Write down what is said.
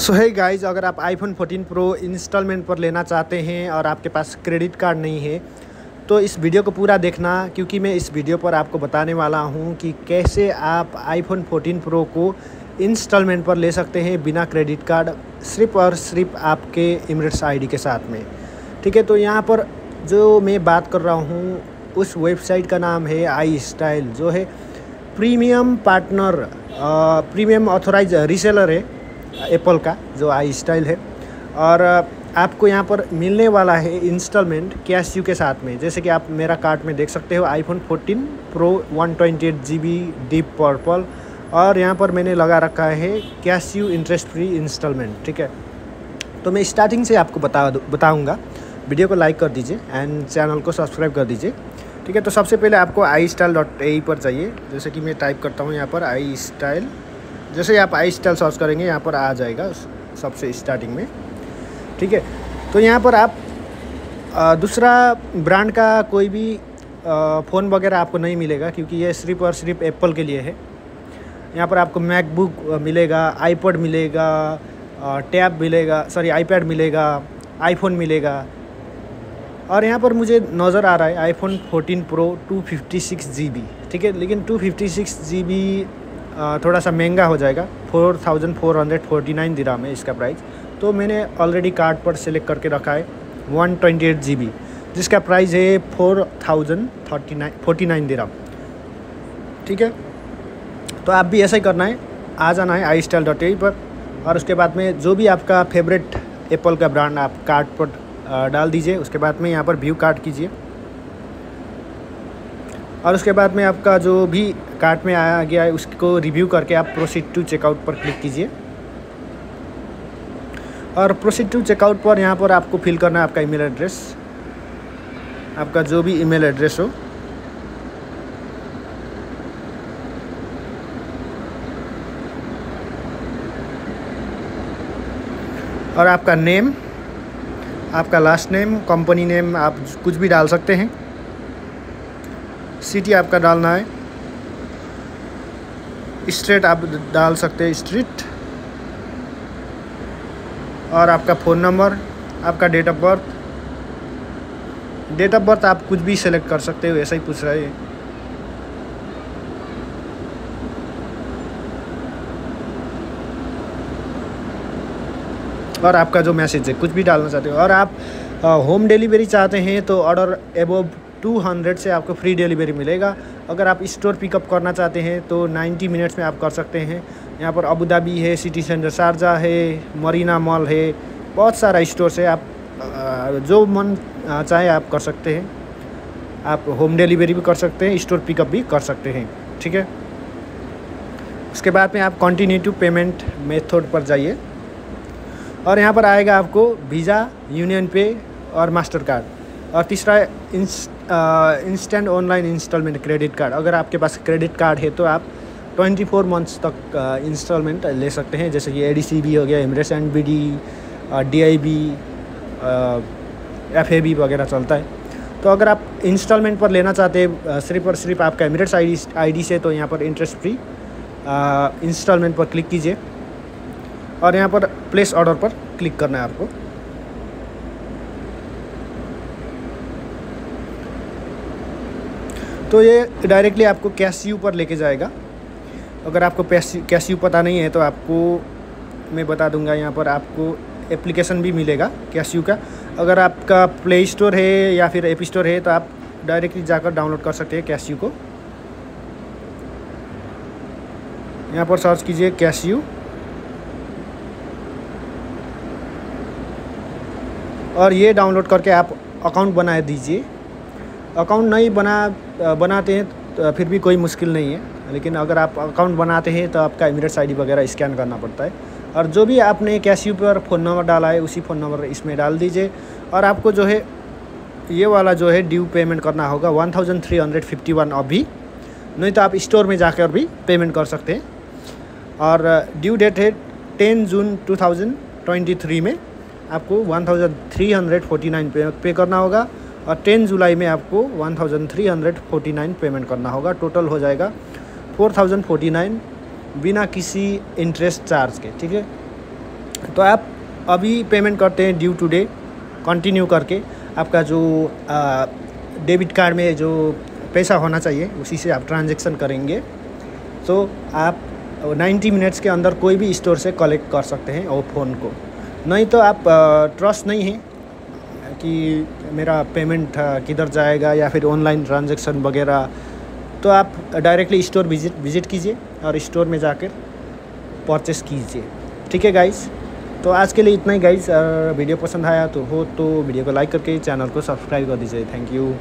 सो है गाइज़ अगर आप आईफोन 14 प्रो इंस्टॉलमेंट पर लेना चाहते हैं और आपके पास क्रेडिट कार्ड नहीं है तो इस वीडियो को पूरा देखना क्योंकि मैं इस वीडियो पर आपको बताने वाला हूँ कि कैसे आप आईफोन 14 प्रो को इंस्टॉलमेंट पर ले सकते हैं बिना क्रेडिट कार्ड सिर्फ़ और सिर्फ़ आपके इमरेट्स आईडी के साथ में। ठीक है तो यहाँ पर जो मैं बात कर रहा हूँ, उस वेबसाइट का नाम है आई स्टाइल जो है premium partner premium authorised reseller है। एप्पल का, जो आई स्टाइल है। और आपको यहाँ पर मिलने वाला है इंस्टॉलमेंट कैश यू के साथ में। जैसे कि आप मेरा कार्ट में देख सकते हो iPhone 14 Pro one twenty deep purple और यहाँ पर मैंने लगा रखा है cash you interest free instalment, ठीक है? तो मैं स्टार्टिंग से आपको बता बताऊँगा। वीडियो को लाइक कर दीजिए एंड चैनल को सब्सक्राइब कर दीजिए, ठीक है? तो सबसे पहले आपको आई स्टाइल डॉट ए पर चाहिए जैसे कि मैं टाइप करता हूँ यहाँ पर आई स्टाइल जैसे आप आई स्टाइल सर्च करेंगे, यहाँ पर आ जाएगा सबसे स्टार्टिंग में। ठीक है? तो यहाँ पर आप दूसरा ब्रांड का कोई भी फ़ोन वगैरह आपको नहीं मिलेगा, क्योंकि ये सिर्फ़ और सिर्फ़ एप्पल के लिए है। यहाँ पर आपको मैकबुक मिलेगा आईपॉड मिलेगा टैब मिलेगा सॉरी आईपैड मिलेगा आईफोन मिलेगा। और यहाँ पर मुझे नज़र आ रहा है आईफोन 14 प्रो 256 जीबी ठीक है? लेकिन 256 जीबी थोड़ा सा महँगा हो जाएगा। Four thousand four hundred forty nine dirham है इसका प्राइस तो मैंने ऑलरेडी कार्ड पर सेलेक्ट करके रखा है one twenty eight G B जिसका प्राइस है four thousand thirty nine forty nine dirham. ठीक है? तो आप भी ऐसा ही करना है। आ जाना है आई स्टाइल डॉट पर, और उसके बाद में जो भी आपका फेवरेट एप्पल का ब्रांड आप कार्ड पर डाल दीजिए। उसके बाद में यहाँ पर व्यू कार्ड कीजिए। और उसके बाद में आपका जो भी कार्ट में आया, गया है, उसको रिव्यू करके आप प्रोसीड टू चेकआउट पर क्लिक कीजिए। और प्रोसीड टू चेकआउट पर यहाँ पर आपको फिल करना है आपका ईमेल एड्रेस। आपका जो भी ईमेल एड्रेस हो। और आपका नेम, आपका लास्ट नेम कंपनी नेम आप कुछ भी डाल सकते हैं। सिटी आपका डालना है। स्ट्रेट आप डाल सकते हैं स्ट्रीट। और आपका फ़ोन नंबर, आपका date of birth. Date of birth आप कुछ भी सेलेक्ट कर सकते हो, ऐसा ही पूछ रहा है और आपका जो मैसेज है, कुछ भी डालना चाहते हो। और आप होम डिलीवरी चाहते हैं तो ऑर्डर एबोव टू हंड्रेड से आपको फ्री डिलीवरी मिलेगा। अगर आप स्टोर पिकअप करना चाहते हैं तो 90 मिनट्स में आप कर सकते हैं। यहाँ पर अबू धाबी है, सिटी सेंटर शारजा है, मरीना मॉल है, बहुत सारा स्टोर है। आप जो मन चाहे आप कर सकते हैं। आप होम डिलीवरी भी कर सकते हैं, स्टोर पिकअप भी कर सकते हैं। ठीक है? उसके बाद में आप कंटिन्यू टू पेमेंट मेथड पर जाइए। और यहाँ पर आएगा आपको वीज़ा यूनियन पे और मास्टर कार्ड और तीसरा instant online instalment credit card अगर आपके पास क्रेडिट कार्ड है तो आप 24 मंथ्स तक इंस्टॉलमेंट ले सकते हैं। जैसे कि ए भी हो गया एमरेस and B D D I B F A B वगैरह चलता है। तो अगर आप इंस्टॉलमेंट पर लेना चाहते हैं सिर्फ़ और सिर्फ़ आपका एमरेट्स आई आईडी से तो यहाँ पर इंटरेस्ट फ्री इंस्टॉलमेंट पर क्लिक कीजिए। और यहाँ पर प्लेस ऑर्डर पर क्लिक करना है आपको। तो ये डायरेक्टली आपको कैश यू पर लेके जाएगा। अगर आपको कैश यू पता नहीं है तो आपको, मैं बता दूँगा यहाँ पर आपको एप्लीकेशन भी मिलेगा कैश यू का। अगर आपका प्ले स्टोर है या फिर एप स्टोर है तो आप डायरेक्टली जाकर डाउनलोड कर सकते हैं कैश यू को। यहाँ पर सर्च कीजिए कैश यू और ये डाउनलोड करके आप अकाउंट बना दीजिए। अकाउंट नहीं बना बनाते हैं तो फिर भी कोई मुश्किल नहीं है। लेकिन अगर आप अकाउंट बनाते हैं तो आपका इमीडिएट आई वगैरह स्कैन करना पड़ता है। और जो भी आपने कैश यू पर फ़ोन नंबर डाला है, उसी फ़ोन नंबर इसमें डाल दीजिए। और आपको जो है, ये वाला जो है, ड्यू पेमेंट करना होगा, one thousand three hundred fifty one अभी। नहीं तो आप स्टोर में जाकर भी पेमेंट कर सकते हैं। और ड्यू डेट है ten June two thousand twenty three में। आपको one thousand three hundred forty nine पे पे करना होगा। और टेन जुलाई में आपको one thousand three hundred forty nine payment करना होगा। टोटल हो जाएगा फोर थाउज़ेंड फोर्टी नाइन बिना किसी इंटरेस्ट चार्ज के, ठीक है? तो आप अभी पेमेंट करते हैं ड्यू टू डे कंटिन्यू करके आपका जो डेबिट कार्ड में जो पैसा होना चाहिए, उसी से आप ट्रांजेक्शन करेंगे। तो आप 90 मिनट्स के अंदर कोई भी स्टोर से कलेक्ट कर सकते हैं वो फ़ोन को। नहीं तो आप ट्रस्ट नहीं है। कि मेरा पेमेंट किधर जाएगा या फिर ऑनलाइन ट्रांजेक्शन वगैरह तो आप डायरेक्टली स्टोर विज़िट विज़िट कीजिए और स्टोर में जाकर परचेस कीजिए। ठीक है गाइस तो आज के लिए इतना ही गाइस वीडियो पसंद आया तो हो तो वीडियो को लाइक करके चैनल को सब्सक्राइब कर दीजिए। Thank you